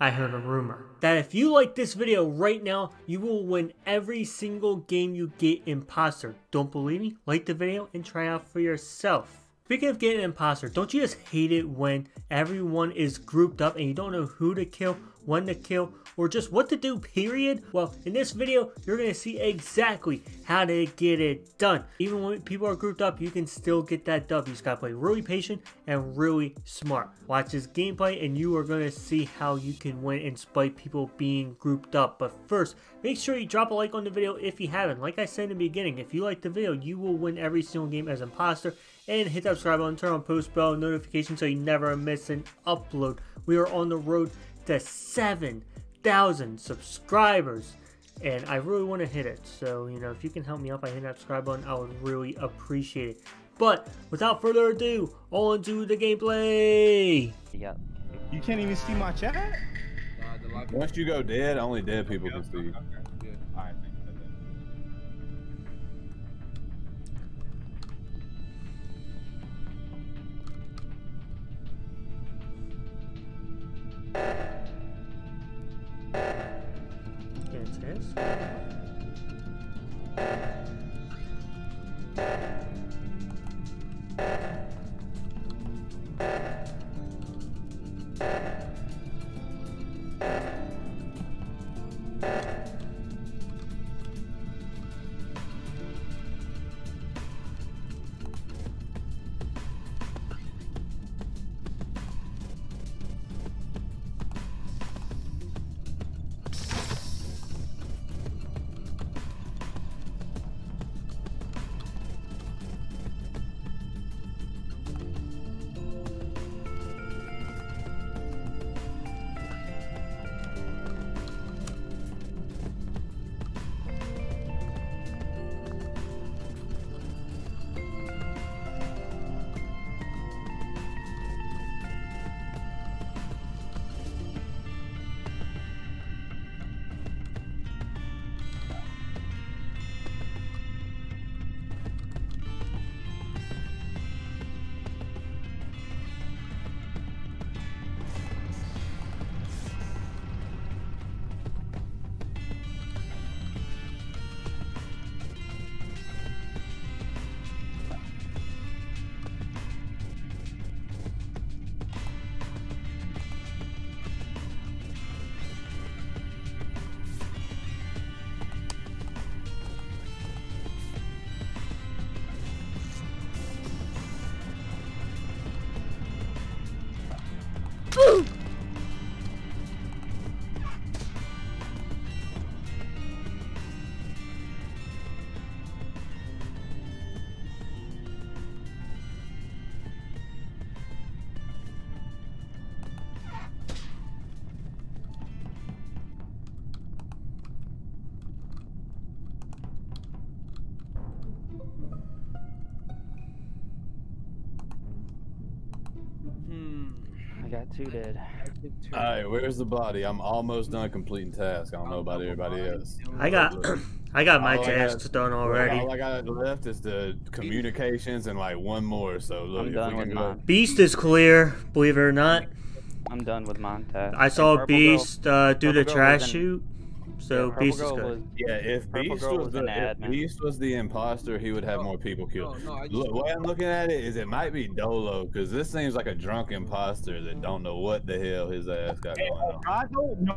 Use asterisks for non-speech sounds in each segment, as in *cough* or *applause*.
I heard a rumor that if you like this video right now, you will win every single game you get imposter. Don't believe me? Like the video and try out for yourself. Speaking of getting imposter, don't you just hate it when everyone is grouped up and you don't know who to kill, when to kill, or just what to do, period? Well, in this video, you're going to see exactly how to get it done. Even when people are grouped up, you can still get that dub. You just got to play really patient and really smart. Watch this gameplay and you are going to see how you can win in spite people being grouped up. But first, make sure you drop a like on the video if you haven't. Like I said in the beginning, if you like the video, you will win every single game as imposter and hit that subscribe button, turn on post bell notifications so you never miss an upload. We are on the road to 7,000 subscribers and I really want to hit it. So, you know, if you can help me out by hitting that subscribe button, I would really appreciate it. But without further ado, on to the gameplay. Yeah. You can't even see my chat? Once you go dead, only dead people can see. you. Two dead. All right, where's the body? I'm almost done completing tasks. I don't know about everybody else. I got *clears throat* I got my All I got- tasks done already. All I got left is the communications and like one more. So look, I'm if done we with can go. mine. Beast is clear, believe it or not. I'm done with mine task. I saw Beast uh, do the Purple Girl trash in- shoot, so yeah, Beast is good. was- Yeah, if Beast was, was the, an if. Beast was the imposter, he would have more people killed. Look, the way I'm looking at it is it might be Dolo because this seems like a drunk imposter that don't know what the hell his ass got going on. I don't know.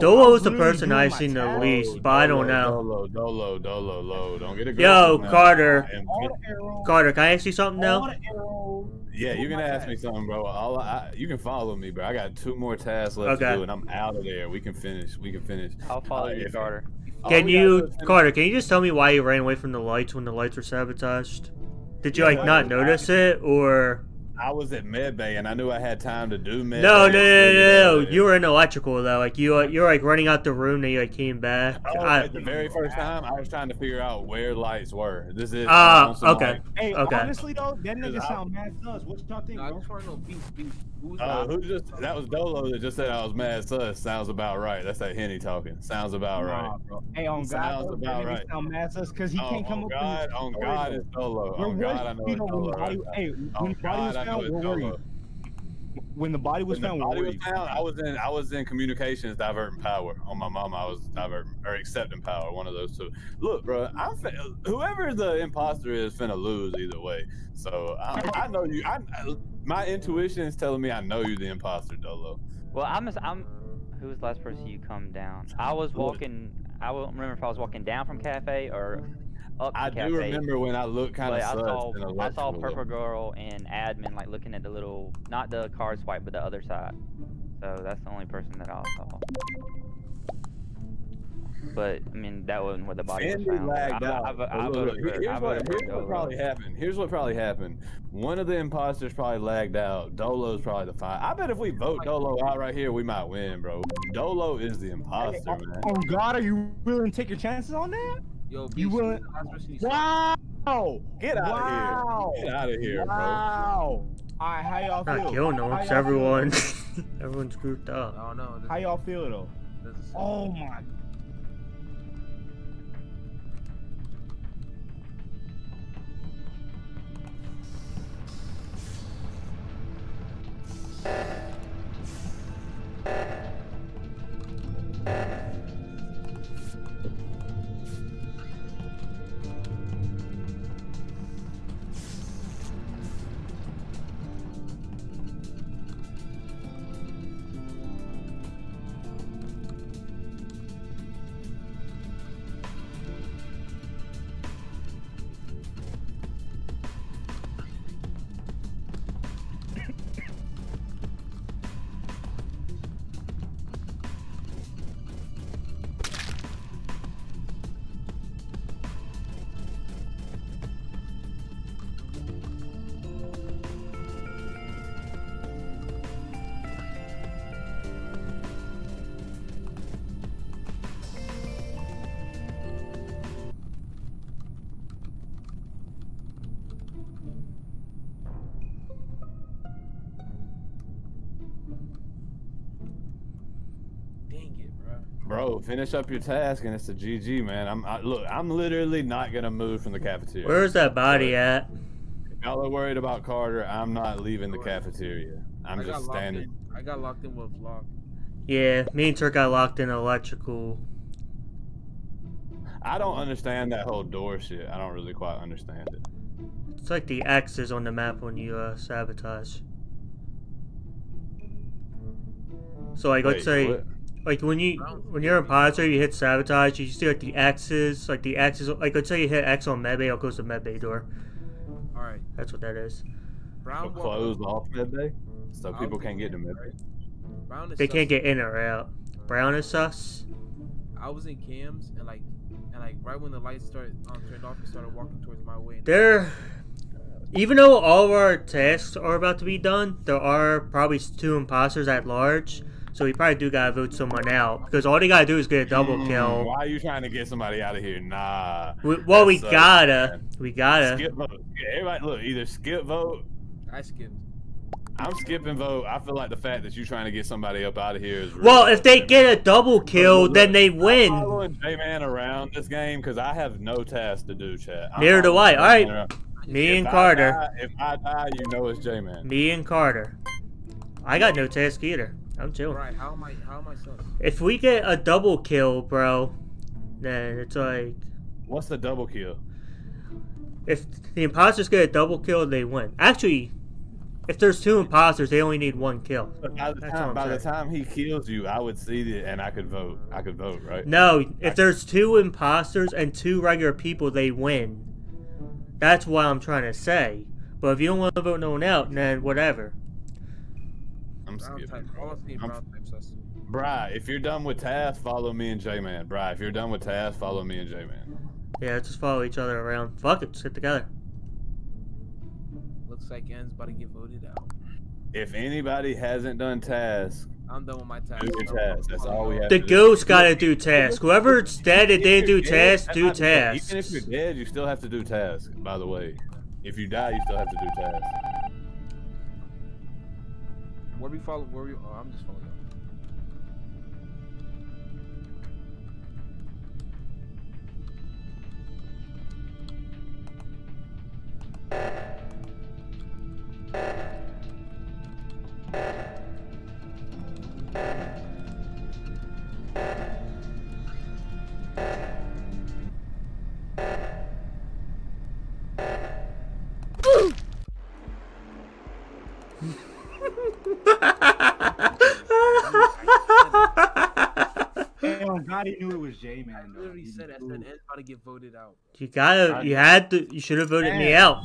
Dolo is was the person I've seen the least, but I don't know. Dolo, Dolo, Dolo, Dolo. Don't get a Yo, Carter. And- All the arrows. Carter, can I ask you something all now? The arrows. yeah, you can my ask me something, bro. All I, you can follow me, bro. I got two more tasks left Okay. to do, and I'm out of there. We can finish. We can finish. I'll follow Uh, you, Carter. Can we gotta do you, Carter? Can you just tell me why you ran away from the lights when the lights were sabotaged? Did you Yeah, like not notice it, or I was at medbay, and I knew I had time to do medbay. no, no, no, no, no, You were in electrical though. Like you, uh, you're like running out the room, then you like came back. Oh, I- the very first time, I was trying to figure out where lights were. This is Ah, on okay. like, Hey, Okay. honestly though, that nigga sound mad sus. What y'all think, No, I bro? just to know beef, beef. Who's Uh, who just that was Dolo that just said I was mad sus. Sounds about right. That's that Henny talking. Sounds about right. Bro. Hey, on God, Sounds though, about right. sound mad sus because he Oh, can't come on up God, with on his God, story, it's Dolo. Where On God, I know it's Dolo. the body, right hey, when On the body was God, I know found, where were you? When the body was When the found, body where was were you? found, I was in I was in communications diverting power. On my mom, I was diverting or accepting power. One of those two. Look, bro, I'm fin- whoever the imposter is finna lose either way. So I, I know you. I, I- my intuition is telling me I know you the imposter, Dolo. Well, I'm. a- I'm. Who was the last person you come down? I was walking. I don't remember if I was walking down from cafe or up I to do cafe. remember when I looked kind of I saw I saw purple girl and admin like looking at the little not the card swipe but the other side. So that's the only person that I saw. But I mean that wasn't where the body was found. lagged I, out. I, I, But I look, voted here- for, I here's what, here's what probably happened. Here's what probably happened. One of the imposters probably lagged out. Dolo's probably the fine. I bet if we vote Dolo out right here, we might win, bro. Dolo is the imposter, oh, man. Oh God, are you willing to take your chances on that? Yo, You Beast, willing- last person. Wow! Get out wow! of here. Get out of here, bro. Wow! All right, how y'all feel? Not killing them, How it's everyone. feel? *laughs* Everyone's grouped up. I don't know. How y'all feel though? Oh my! Bro. Bro, finish up your task and it's a GG, man. I'm I, look. I'm literally not gonna move from the cafeteria. Where's that body at? Y'all are worried about Carter, I'm not leaving the cafeteria. I'm I just standing. in. I got locked in with Lock. Yeah, me and Turk got locked in electrical. I don't understand that whole door shit. I don't really quite understand it. It's like the X's on the map when you uh, sabotage. So like, let's say, what? Like when you when you're in imposter, you hit sabotage. You see like the X's, like the X's. Like let's say you hit X on medbay, it goes to medbay door. All right. That's what that is. Brown So walked close up. off medbay, so I'll people can't get to right? medbay. Brown is They can't get in or out. Brown is sus. I was in cams and like, and like right when the lights started um, turned off, he started walking towards my way. and- There, even though all of our tasks are about to be done, there are probably two imposters at large. So we probably do gotta vote someone out because all they gotta do is get a double Mm, kill. Why are you trying to get somebody out of here? Nah. We, well, we sucks, gotta, man. we gotta. Skip vote. Yeah, everybody, look, either skip vote. I skipped. I'm skipping vote. I feel like the fact that you're trying to get somebody up out of here is. Really Well, if they frustrating. get a double kill, Look, then they I'm win. following J-Man around this game because I have no task to do, chat. I'm Neither do following I. J-Man Alright. around. Me If and I Carter. die- if I die, you know it's J-Man. Me and Carter. I got no task either. I'm chilling. Right? How am I? How am I sus? If we get a double kill, bro, then it's like What's the double kill? if the imposters get a double kill, they win. Actually, if there's two imposters, they only need one kill. But by the time by the time he kills you, I would see it and I could vote. I could vote, right? No, if there's two imposters and two regular people, they win. That's what I'm trying to say. But if you don't want to vote no one out, then whatever. I'm Brown type. skipping. All I see I'm- type sus. Bry, if you're done with task, follow me and J-Man. Bry, if you're done with task, follow me and J-Man. Yeah, just follow each other around. Fuck it, just get together. Looks like N's about to get voted out. If anybody hasn't done task, I'm done with my task. do your task. That's all we have The to do. ghost gotta do task. Whoever's dead and If didn't do you're dead, task, do not the thing. task. Even if you're dead, you still have to do task. By the way, if you die, you still have to do task. Where we follow? Where we? Oh, I'm just following. Up. you God, he knew it was J I Man. I literally said I said Ed's about to get voted out. You gotta, you had to, you should have voted me out.